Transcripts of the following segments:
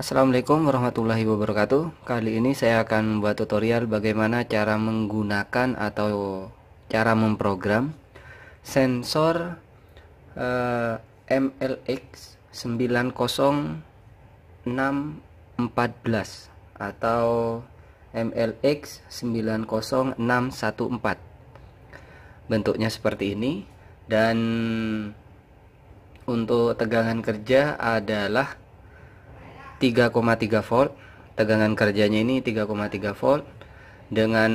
Assalamualaikum warahmatullahi wabarakatuh. Kali ini saya akan membuat tutorial bagaimana cara menggunakan atau cara memprogram sensor uh, MLX 90614 atau MLX 90614 bentuknya seperti ini dan untuk tegangan kerja adalah 3,3 volt. Tegangan kerjanya ini 3,3 volt. Dengan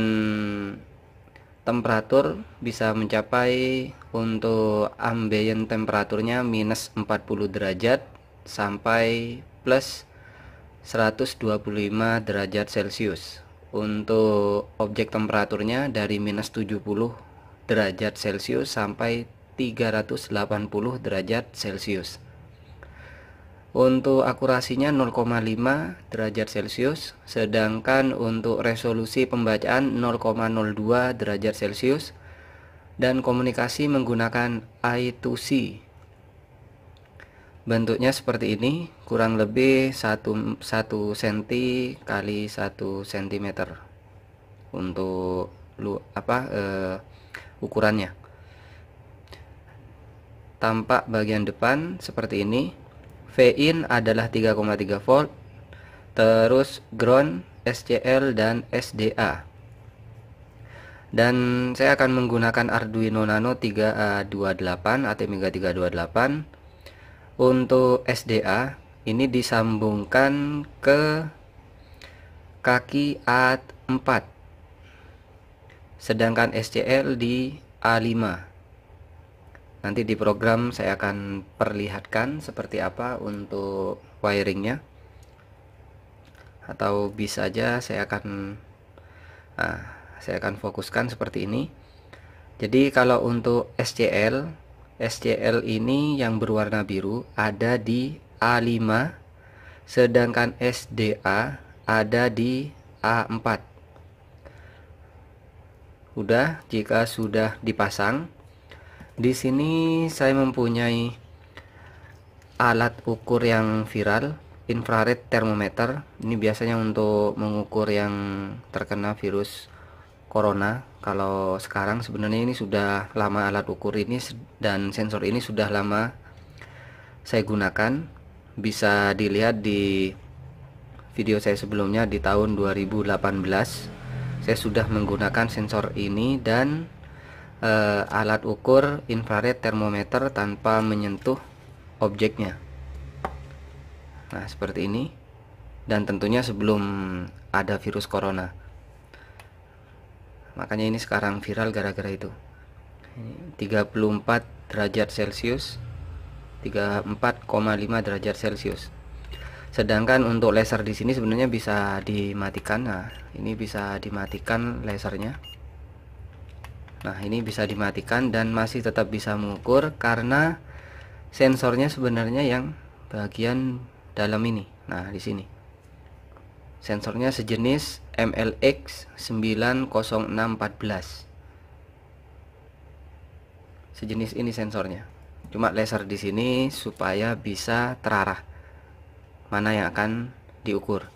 temperatur bisa mencapai untuk ambient temperaturnya minus 40 derajat sampai plus 125 derajat celcius. Untuk objek temperaturnya dari minus 70 derajat celcius sampai 380 derajat celcius untuk akurasinya 0,5 derajat Celcius, sedangkan untuk resolusi pembacaan 0,02 derajat Celcius dan komunikasi menggunakan I2C. Bentuknya seperti ini, kurang lebih 1 1 cm kali 1 cm untuk lu apa uh, ukurannya. Tampak bagian depan seperti ini V-in adalah 3,3 volt terus ground SCL dan SDA dan saya akan menggunakan Arduino Nano 3A28 ATmega 328 untuk SDA ini disambungkan ke kaki A4 sedangkan SCL di A5 nanti di program saya akan perlihatkan seperti apa untuk wiringnya. Atau bisa aja saya akan nah, saya akan fokuskan seperti ini. Jadi kalau untuk SCL SCL ini yang berwarna biru ada di A5 sedangkan SDA ada di A4 udah jika sudah dipasang di sini saya mempunyai alat ukur yang viral, infrared thermometer. Ini biasanya untuk mengukur yang terkena virus corona. Kalau sekarang sebenarnya ini sudah lama alat ukur ini dan sensor ini sudah lama saya gunakan. Bisa dilihat di video saya sebelumnya di tahun 2018. Saya sudah menggunakan sensor ini dan uh, alat ukur infrared termometer tanpa menyentuh objeknya. Nah seperti ini. Dan tentunya sebelum ada virus corona. Makanya ini sekarang viral gara-gara itu. 34 derajat celcius 34,5 derajat celcius. Sedangkan untuk laser di sini sebenarnya bisa dimatikan. Nah ini bisa dimatikan lasernya Nah ini bisa dimatikan dan masih tetap bisa mengukur karena sensornya sebenarnya yang bagian dalam ini. Nah di sini sensornya sejenis MLX 90614 sejenis ini sensornya. Cuma laser di sini supaya bisa terarah mana yang akan diukur.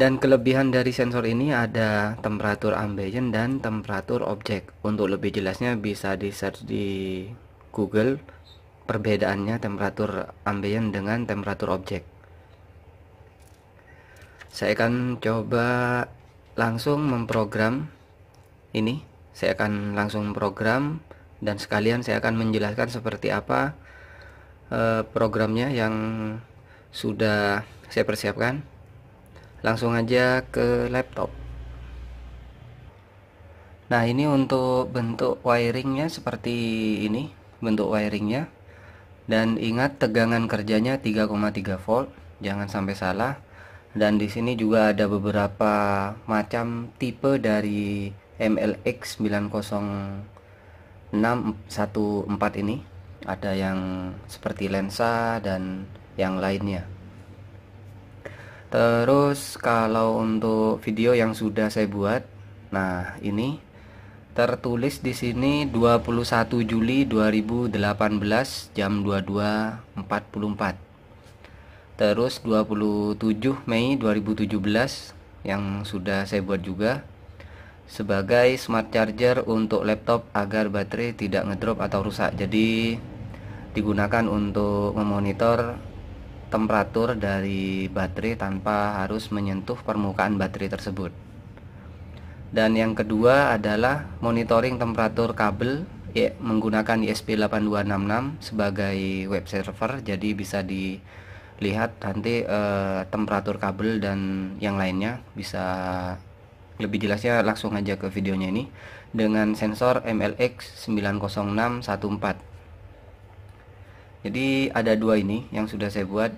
Dan kelebihan dari sensor ini ada temperatur ambient dan temperatur objek. Untuk lebih jelasnya bisa di search di Google perbedaannya temperatur ambient dengan temperatur objek. Saya akan coba langsung memprogram ini. Saya akan langsung program dan sekalian saya akan menjelaskan seperti apa eh, programnya yang sudah saya persiapkan langsung aja ke laptop. Nah ini untuk bentuk wiringnya seperti ini bentuk wiringnya. Dan ingat tegangan kerjanya 3,3 volt jangan sampai salah. Dan di sini juga ada beberapa macam tipe dari MLX 90614 ini. Ada yang seperti lensa dan yang lainnya Terus kalau untuk video yang sudah saya buat, nah ini tertulis di sini 21 Juli 2018 jam 22.44. terus 27 Mei 2017 yang sudah saya buat juga sebagai smart charger untuk laptop agar baterai tidak ngedrop atau rusak jadi digunakan untuk memonitor temperatur dari baterai tanpa harus menyentuh permukaan baterai tersebut. Dan yang kedua adalah monitoring temperatur kabel ya, menggunakan ISP8266 sebagai web server. Jadi bisa dilihat nanti eh, temperatur kabel dan yang lainnya. Bisa lebih jelasnya langsung aja ke videonya ini. Dengan sensor MLX 90614 jadi ada dua ini yang sudah saya buat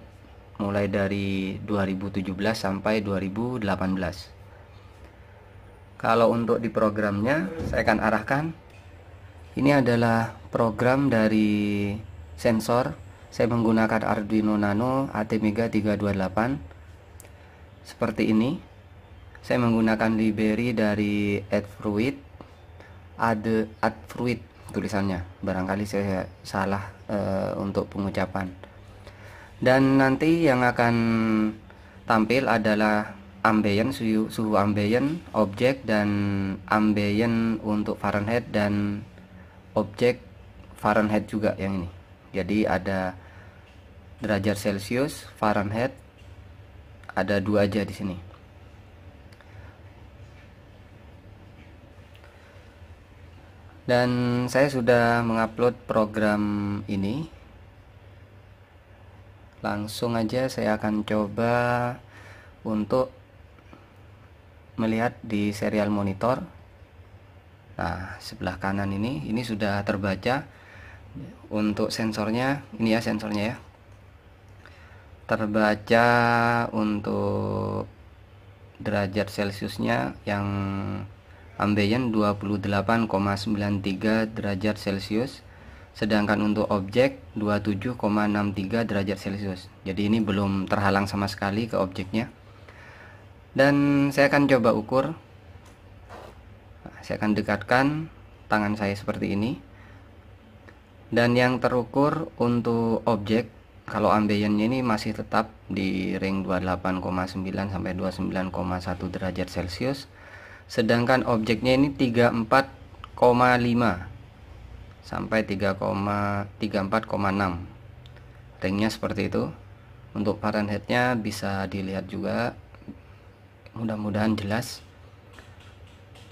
mulai dari 2017 sampai 2018 kalau untuk di programnya saya akan arahkan. Ini adalah program dari sensor. Saya menggunakan Arduino Nano ATmega 328 seperti ini. Saya menggunakan library dari AdFruit. Ad AdFruit tulisannya. Barangkali saya salah e, untuk pengucapan. Dan nanti yang akan tampil adalah ambient suhu, suhu ambient objek dan ambient untuk Fahrenheit dan objek Fahrenheit juga yang ini. Jadi ada derajat Celcius Fahrenheit ada dua aja di sini dan saya sudah mengupload program ini. Langsung aja saya akan coba untuk melihat di serial monitor. Nah sebelah kanan ini ini sudah terbaca untuk sensornya. Ini ya sensornya ya. Terbaca untuk derajat celciusnya yang ambient 28,93 derajat Celcius sedangkan untuk objek 27,63 derajat Celcius. Jadi ini belum terhalang sama sekali ke objeknya. Dan saya akan coba ukur. Saya akan dekatkan tangan saya seperti ini. Dan yang terukur untuk objek kalau ambientnya ini masih tetap di ring 28,9 sampai 29,1 derajat Celcius sedangkan objeknya ini 34,5 sampai 3,34,6 ringnya seperti itu. Untuk Fahrenheitnya bisa dilihat juga. Mudah-mudahan jelas.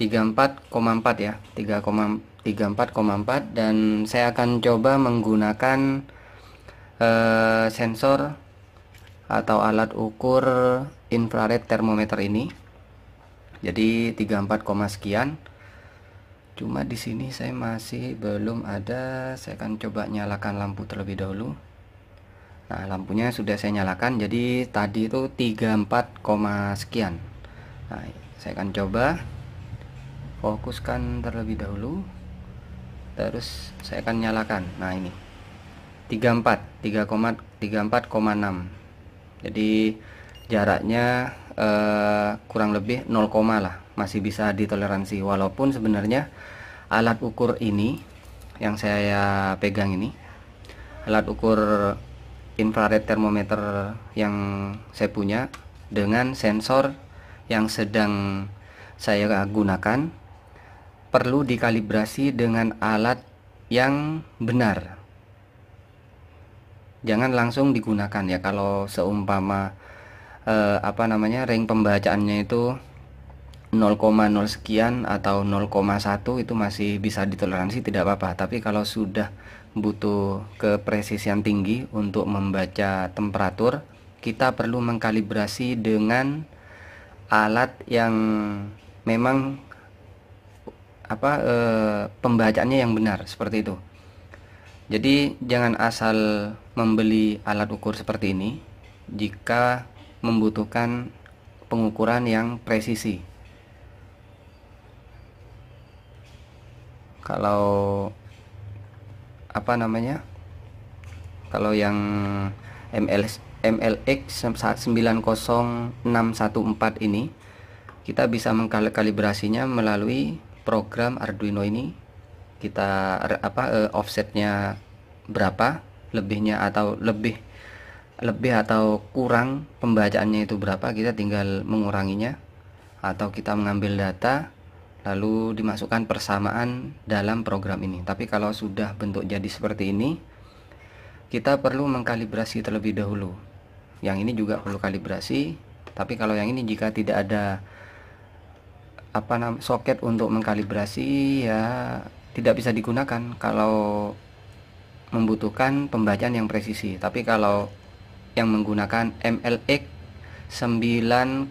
34,4 ya 3,34,4 dan saya akan coba menggunakan eh, sensor atau alat ukur infrared termometer ini jadi 34, sekian. Cuma di sini saya masih belum ada saya akan coba nyalakan lampu terlebih dahulu. Nah lampunya sudah saya nyalakan jadi tadi itu 34, sekian. Nah saya akan coba fokuskan terlebih dahulu terus saya akan nyalakan. Nah ini 34 3,34,6 jadi jaraknya eh, kurang lebih 0, lah masih bisa ditoleransi. Walaupun sebenarnya alat ukur ini yang saya pegang ini alat ukur infrared termometer yang saya punya dengan sensor yang sedang saya gunakan perlu dikalibrasi dengan alat yang benar. Jangan langsung digunakan ya kalau seumpama eh, apa namanya ring pembacaannya itu 0,0 sekian atau 0,1 itu masih bisa ditoleransi tidak apa-apa. Tapi kalau sudah butuh kepresisian tinggi untuk membaca temperatur kita perlu mengkalibrasi dengan alat yang memang apa e, pembacaannya yang benar seperti itu. Jadi jangan asal membeli alat ukur seperti ini. Jika membutuhkan pengukuran yang presisi. Kalau apa namanya? Kalau yang ML, MLX 90614 ini kita bisa mengkalibrasinya melalui program Arduino ini. Kita apa eh, offsetnya berapa, lebihnya atau lebih lebih atau kurang pembacaannya itu berapa kita tinggal menguranginya atau kita mengambil data lalu dimasukkan persamaan dalam program ini. Tapi kalau sudah bentuk jadi seperti ini kita perlu mengkalibrasi terlebih dahulu. Yang ini juga perlu kalibrasi tapi kalau yang ini jika tidak ada apa namanya soket untuk mengkalibrasi ya tidak bisa digunakan kalau membutuhkan pembacaan yang presisi. Tapi kalau yang menggunakan MLX 90614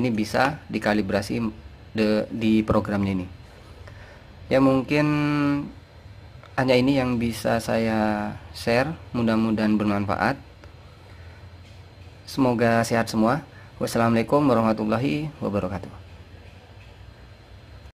ini bisa dikalibrasi de, di programnya ini. Ya mungkin hanya ini yang bisa saya share. Mudah-mudahan bermanfaat. Semoga sehat semua. Wassalamualaikum warahmatullahi wabarakatuh